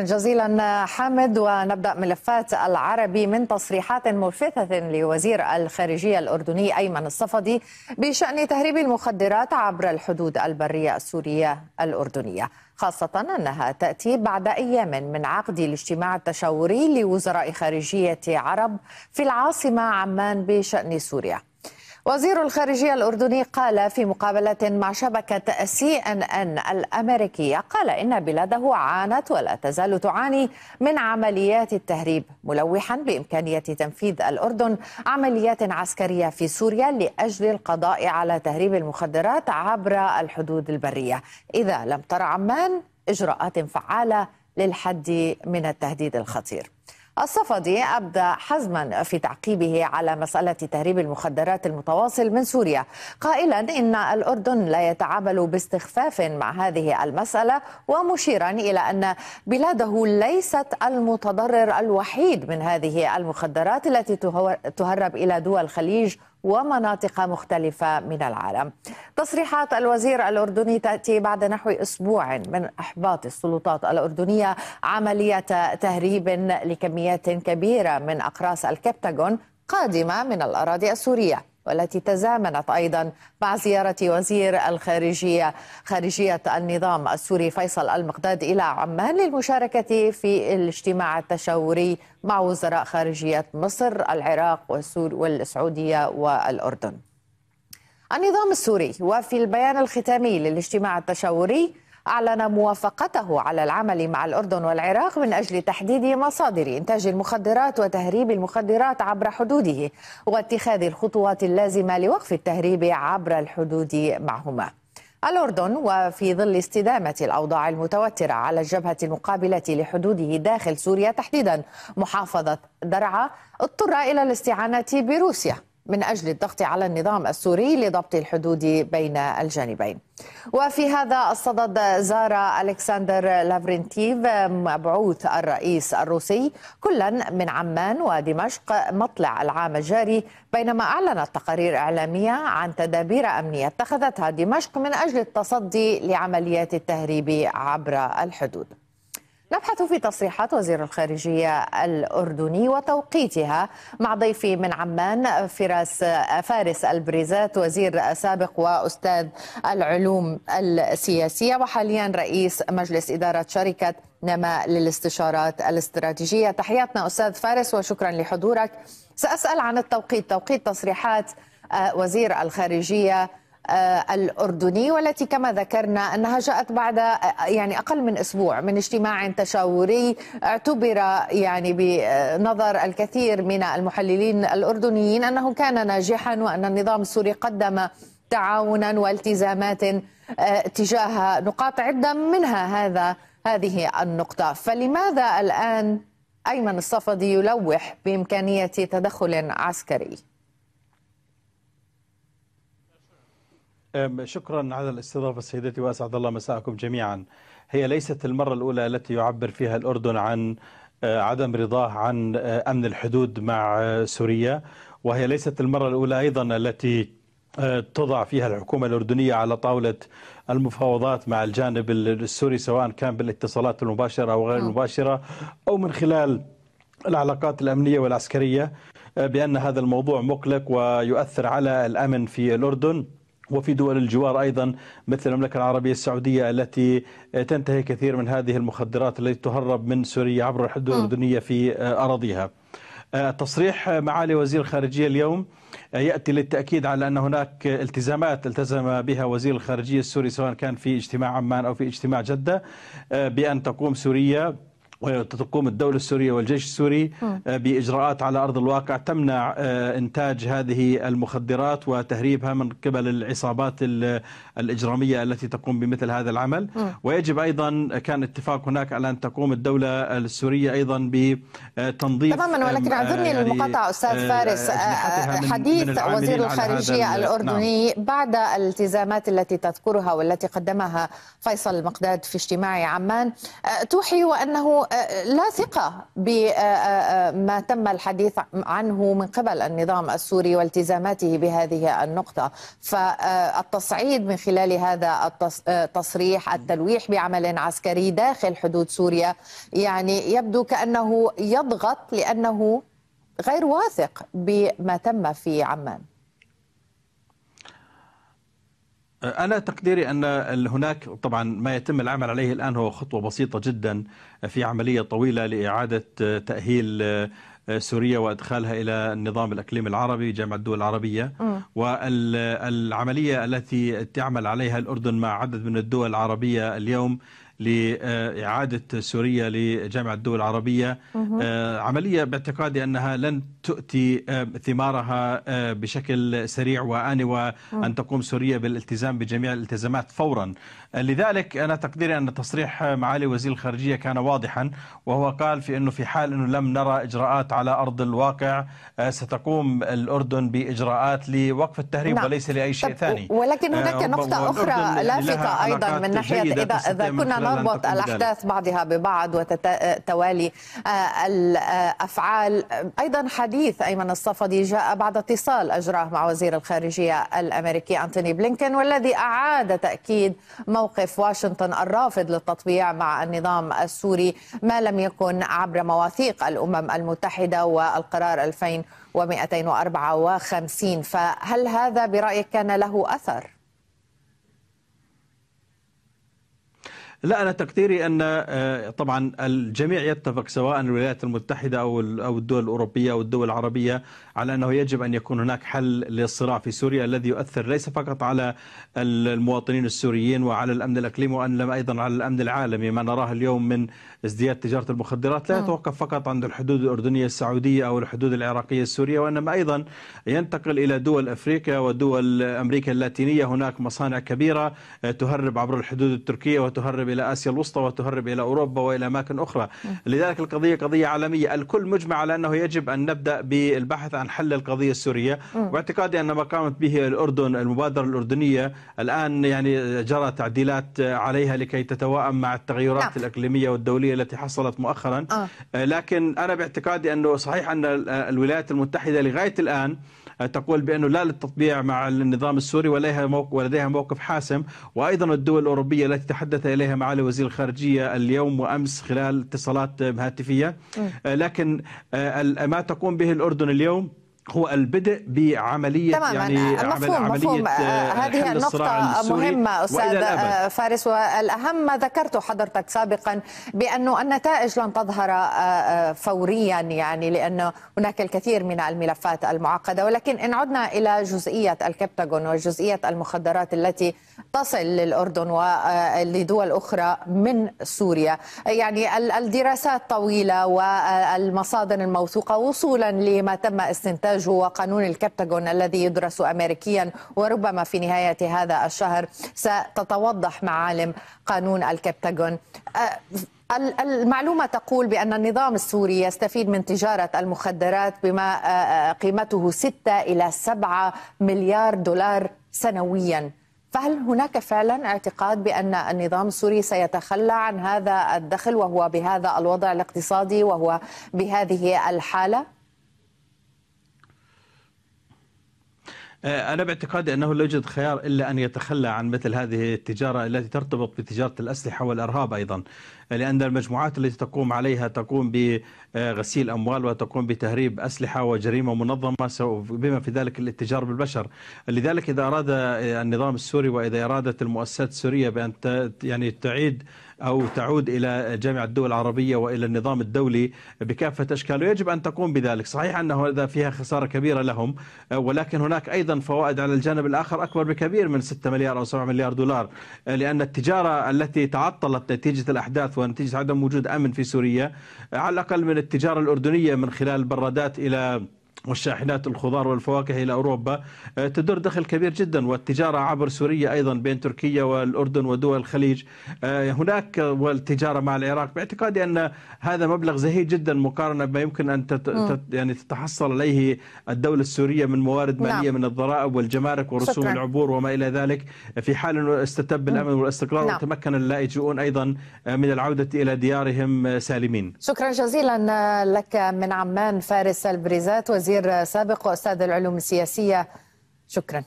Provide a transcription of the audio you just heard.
جزيلا حامد ونبدأ ملفات العربي من تصريحات ملفتة لوزير الخارجية الأردني أيمن الصفدي بشأن تهريب المخدرات عبر الحدود البرية السورية الأردنية. خاصة أنها تأتي بعد أيام من عقد الاجتماع التشاوري لوزراء خارجية عرب في العاصمة عمان بشأن سوريا. وزير الخارجية الأردني قال في مقابلة مع شبكة سي إن إن الأمريكية قال إن بلاده عانت ولا تزال تعاني من عمليات التهريب ملوحا بإمكانية تنفيذ الأردن عمليات عسكرية في سوريا لأجل القضاء على تهريب المخدرات عبر الحدود البرية. إذا لم تر عمان إجراءات فعالة للحد من التهديد الخطير. الصفدي أبدى حزما في تعقيبه على مسألة تهريب المخدرات المتواصل من سوريا قائلا إن الأردن لا يتعامل باستخفاف مع هذه المسألة ومشيرا إلى أن بلاده ليست المتضرر الوحيد من هذه المخدرات التي تهرب إلى دول الخليج ومناطق مختلفة من العالم. تصريحات الوزير الأردني تأتي بعد نحو أسبوع من إحباط السلطات الأردنية عملية تهريب لكميات كبيرة من أقراص الكبتاغون قادمة من الأراضي السورية. والتي تزامنت أيضا مع زيارة وزير الخارجية خارجية النظام السوري فيصل المقداد إلى عمان للمشاركة في الاجتماع التشاوري مع وزراء خارجية مصر، العراق والسعودية والأردن. النظام السوري وفي البيان الختامي للاجتماع التشاوري أعلن موافقته على العمل مع الأردن والعراق من أجل تحديد مصادر إنتاج المخدرات وتهريب المخدرات عبر حدوده واتخاذ الخطوات اللازمة لوقف التهريب عبر الحدود معهما. الأردن وفي ظل استدامة الأوضاع المتوترة على الجبهة المقابلة لحدوده داخل سوريا تحديدا محافظة درعا اضطر إلى الاستعانة بروسيا. من أجل الضغط على النظام السوري لضبط الحدود بين الجانبين. وفي هذا الصدد زار ألكسندر لافرنتيف مبعوث الرئيس الروسي كلا من عمان ودمشق مطلع العام الجاري بينما أعلنت تقارير إعلامية عن تدابير أمنية اتخذتها دمشق من أجل التصدي لعمليات التهريب عبر الحدود. نبحث في تصريحات وزير الخارجية الأردني وتوقيتها مع ضيفي من عمان فراس فارس البريزات وزير سابق وأستاذ العلوم السياسية وحاليا رئيس مجلس إدارة شركة نما للاستشارات الاستراتيجية. تحياتنا أستاذ فارس وشكرا لحضورك. سأسأل عن التوقيت توقيت تصريحات آه، وزير الخارجية الأردني والتي كما ذكرنا أنها جاءت بعد آه، يعني أقل من أسبوع من اجتماع تشاوري اعتبر يعني بنظر الكثير من المحللين الأردنيين أنه كان ناجحا وأن النظام السوري قدم تعاونا والتزامات آه، تجاه نقاط عدة منها هذا هذه النقطة فلماذا الآن أيمن الصفدي يلوح بإمكانية تدخل عسكري؟ شكرا على الاستضافة سيدتي وأسعد الله مساءكم جميعا. هي ليست المرة الأولى التي يعبر فيها الأردن عن آه، عدم رضاه عن آه، أمن الحدود مع آه، سوريا وهي ليست المرة الأولى أيضا التي تضع فيها الحكومة الأردنية على طاولة المفاوضات مع الجانب السوري سواء كان بالاتصالات المباشرة أو غير المباشرة أو من خلال العلاقات الأمنية والعسكرية. بأن هذا الموضوع مقلق ويؤثر على الأمن في الأردن. وفي دول الجوار أيضا مثل المملكة العربية السعودية التي تنتهي كثير من هذه المخدرات التي تهرب من سوريا عبر الحدود الأردنية في أراضيها. تصريح معالي وزير الخارجية اليوم يأتي للتأكيد على أن هناك التزامات التزم بها وزير الخارجية السوري سواء كان في اجتماع عمان أو في اجتماع جدة بأن تقوم سوريا وتقوم الدولة السورية والجيش السوري آه، بإجراءات على أرض الواقع تمنع آه، إنتاج هذه المخدرات وتهريبها من قبل العصابات الإجرامية التي تقوم بمثل هذا العمل. ويجب أيضا كان اتفاق هناك على أن تقوم الدولة السورية أيضا بتنظيف تماما ولكن أعذرني يعني المقاطعة أستاذ فارس حديث من وزير الخارجية الأردني نعم. بعد الالتزامات التي تذكرها والتي قدمها فيصل المقداد في اجتماع عمان توحي وأنه لا ثقة بما تم الحديث عنه من قبل النظام السوري والتزاماته بهذه النقطة. فالتصعيد من خلال هذا التصريح التلويح بعمل عسكري داخل حدود سوريا يعني يبدو كأنه يضغط لأنه غير واثق بما تم في عمان. أنا تقديري أن هناك طبعا ما يتم العمل عليه الآن هو خطوة بسيطة جدا في عملية طويلة لإعادة تأهيل سوريا وإدخالها إلى النظام الإقليمي العربي جامعة الدول العربية. والعملية التي تعمل عليها الأردن مع عدد من الدول العربية اليوم لإعادة سوريا لجامعة الدول العربية آه، عملية باعتقادي أنها لن تؤتي آه، ثمارها آه، بشكل سريع وآني وأن تقوم سوريا بالالتزام بجميع الالتزامات فورا. لذلك أنا تقديري أن تصريح معالي وزير الخارجية كان واضحا وهو قال في أنه في حال أنه لم نرى إجراءات على أرض الواقع ستقوم الأردن بإجراءات لوقف التهريب نعم. وليس لأي شيء ثاني. ولكن هناك نقطة أخرى لافتة أيضا من ناحية إذا, إذا كنا نربط الأحداث بعضها ببعض وتتوالي آه، الأفعال. أيضا حديث أيمن الصفدي جاء بعد اتصال أجراه مع وزير الخارجية الأمريكي أنتوني بلينكن والذي أعاد تأكيد موقف واشنطن الرافض للتطبيع مع النظام السوري ما لم يكن عبر مواثيق الأمم المتحدة والقرار 2254 فهل هذا برأيك كان له أثر؟ لا أنا تقديري أن آه، طبعا الجميع يتفق سواء الولايات المتحدة أو أو الدول الأوروبية أو الدول العربية على أنه يجب أن يكون هناك حل للصراع في سوريا الذي يؤثر ليس فقط على المواطنين السوريين وعلى الأمن الإقليمي وإنما أيضا على الأمن العالمي. ما نراه اليوم من ازدياد تجارة المخدرات لا يتوقف فقط عند الحدود الأردنية السعودية أو الحدود العراقية السورية وإنما أيضا ينتقل إلى دول أفريقيا ودول أمريكا اللاتينية. هناك مصانع كبيرة آه، تهرب عبر الحدود التركية وتهرب إلى آسيا الوسطى وتهرب إلى أوروبا وإلى أماكن أخرى. لذلك القضية قضية عالمية. الكل مجمع على أنه يجب أن نبدأ بالبحث عن حل القضية السورية. واعتقادي أن ما قامت به الأردن المبادرة الأردنية الآن يعني جرى تعديلات عليها لكي تتوائم مع التغيرات نعم. الإقليمية والدولية التي حصلت مؤخرا. آه. لكن أنا باعتقادي أنه صحيح أن الولايات المتحدة لغاية الآن تقول بأنه لا للتطبيع مع النظام السوري ولديها موقف, ولديها موقف حاسم. وأيضا الدول الأوروبية التي تحدث إليها معالي وزير الخارجية اليوم وأمس خلال اتصالات هاتفية. لكن آه، ما تقوم به الأردن اليوم هو البدء بعملية تماما. يعني مفهوم عملية مفهوم آه، هذه النقطة مهمة أستاذ آه، فارس. والأهم ما ذكرته حضرتك سابقا بأنه النتائج لن تظهر آه، فوريا يعني لأنه هناك الكثير من الملفات المعقدة. ولكن إن عدنا إلى جزئية الكبتاغون وجزئية المخدرات التي تصل للأردن ولدول أخرى من سوريا. يعني الدراسات طويلة والمصادر الموثوقة وصولا لما تم استنتاجه هو قانون الكبتاغون الذي يدرس أمريكيا وربما في نهاية هذا الشهر ستتوضح معالم قانون الكبتاغون أه، المعلومة تقول بأن النظام السوري يستفيد من تجارة المخدرات بما قيمته 6 إلى 7 مليار دولار سنويا فهل هناك فعلا اعتقاد بأن النظام السوري سيتخلى عن هذا الدخل وهو بهذا الوضع الاقتصادي وهو بهذه الحالة؟ أنا باعتقادي أنه لا يوجد خيار إلا أن يتخلى عن مثل هذه التجارة التي ترتبط بتجارة الأسلحة والإرهاب أيضا. لأن المجموعات التي تقوم عليها تقوم بغسيل أموال وتقوم بتهريب أسلحة وجريمة منظمة بما في ذلك الاتجار بالبشر. لذلك إذا أراد النظام السوري وإذا أرادت المؤسسات السورية بأن يعني تعيد أو تعود إلى جامعة الدول العربية وإلى النظام الدولي بكافة أشكاله يجب أن تقوم بذلك. صحيح أنه هذا فيها خسارة كبيرة لهم ولكن هناك أيضا فوائد على الجانب الآخر أكبر بكثير من 6 مليار أو 7 مليار دولار لأن التجارة التي تعطلت نتيجة الأحداث ونتيجة عدم وجود أمن في سوريا على الأقل من التجارة الأردنية من خلال البرادات إلى والشاحنات الخضار والفواكه إلى أوروبا آه، تدر دخل كبير جدا والتجارة عبر سوريا أيضا بين تركيا والأردن ودول الخليج آه، هناك والتجارة مع العراق باعتقادي أن هذا مبلغ زهيد جدا مقارنة بما يمكن أن تت يعني تتحصل عليه الدولة السورية من موارد مالية نعم. من الضرائب والجمارك ورسوم شكرا. العبور وما إلى ذلك في حال أنه استتب الأمن والاستقرار نعم. وتمكن اللاجئون أيضا من العودة إلى ديارهم سالمين شكرا جزيلا لك من عمان فارس البريزات وزير سابق وأستاذ العلوم السياسية شكرا.